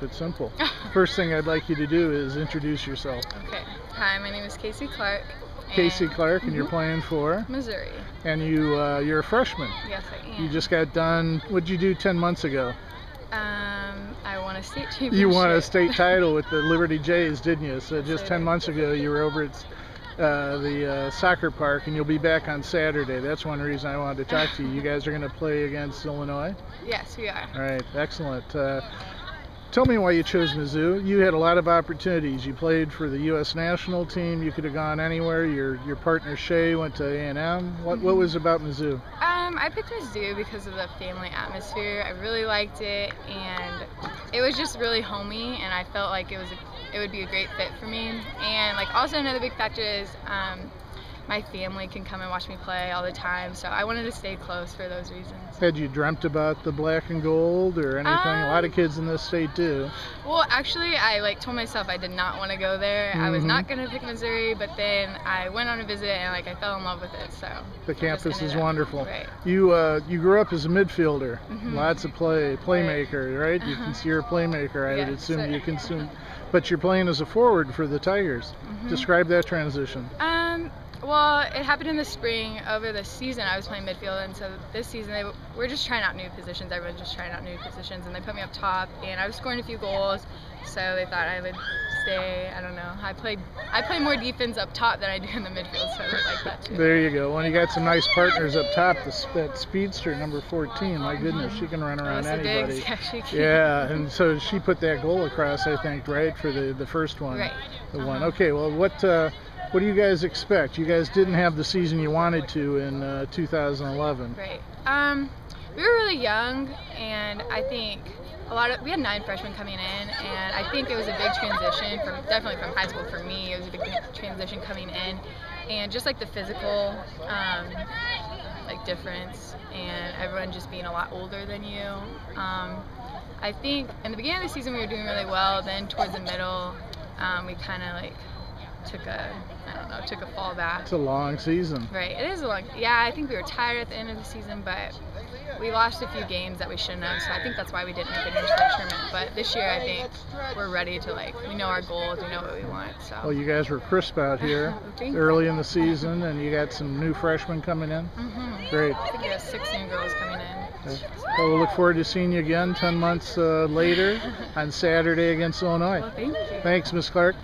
It's simple. First thing I'd like you to do is introduce yourself. Okay. Hi, my name is Kaysie Clark. Kaysie and- Clark, and you're Mhm. playing for, Missouri. and you uh, you're a freshman. Yes, I am. You just got done. What'd you do 10 months ago? Um, I won a state championship. You won a state title with the Liberty Jays, didn't you? So just 10 months ago, you were over at uh, the uh, soccer park, and you'll be back on Saturday. That's one reason I wanted to talk to you. You guys are going to play against Illinois. Yes, we are. All right, excellent. Uh, tell me why you chose Mizzou. You had a lot of opportunities. You played for the U.S. national team. You could have gone anywhere. Your your partner Shay went to A&M. What what Mhm. was about Mizzou? Um, I picked Mizzou because of the family atmosphere. I really liked it, and it was just really homey, and I felt like it was a, it would be a great fit for me. And like also another big factor is um, my family can come and watch me play all the time, so I wanted to stay close for those reasons. Had you dreamt about the black and gold or anything? a lot of Um, kids in this state do. Well, actually, I like told myself I did not want to go there. I was not gonna pick Missouri, but then I went on a visit and like I fell in love with it. So The campus is wonderful. Right. You uh, you grew up as a midfielder. Mhm. Lots of play, playmaker, right? You can Uh-huh. see you're a playmaker. I would Yes, assume sir. you can assume, but you're playing as a forward for the Tigers. Mhm. Describe that transition. Um. Well, it happened in the spring. Over the season, I was playing midfield, and so this season they we're just trying out new positions. Everyone's just trying out new positions, and they put me up top, and I was scoring a few goals. So they thought I would stay. I don't know. I played I play more defense up top than I do in the midfield, so I like that too. There you go. When you got some nice partners up top, the that speedster number 14. My goodness, she can run around Melissa anybody. Diggs, yeah. Yeah, and so she put that goal across, I think, right for the the first one. Right. The one. Uh-huh. Okay. Well, what uh, what do you guys expect? You guys didn't have the season you wanted to in uh, 2011. Right. Um, we were really young, and I think a lot of we had nine freshmen coming in, and I think it was a big transition from definitely from high school for me. It was a big transition coming in, and just like the physical, um, like difference, and everyone just being a lot older than you. Um, I think in the beginning of the season we were doing really well. Then towards the middle, um, we kind of like took a I don't know took a fall back. It's a long season. Right. It is a long. Yeah, I think we were tired at the end of the season, but we lost a few games that we shouldn't have. So I think that's why we didn't into the tournament. But this year, I think we're ready to like. We know our goals. We know what we want. So. Well, you guys were crisp out here early in the season, and you got some new freshmen coming in. Mhm. Great. I think we have six new girls coming in. Well, we'll look forward to seeing you again 10 months uh, later on Saturday against Illinois. Well, thank you. Thanks, Miss Clark.